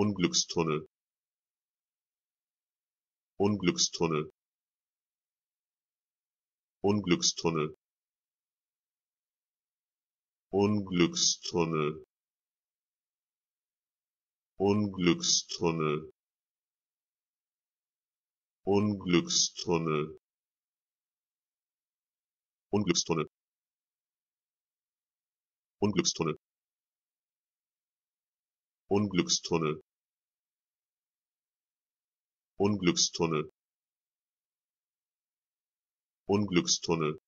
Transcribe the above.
Unglückstunnel. Unglückstunnel. Unglückstunnel. Unglückstunnel. Unglückstunnel. Unglückstunnel. Unglückstunnel. Unglückstunnel. Unglückstunnel unglückstunnel. Unglückstunnel.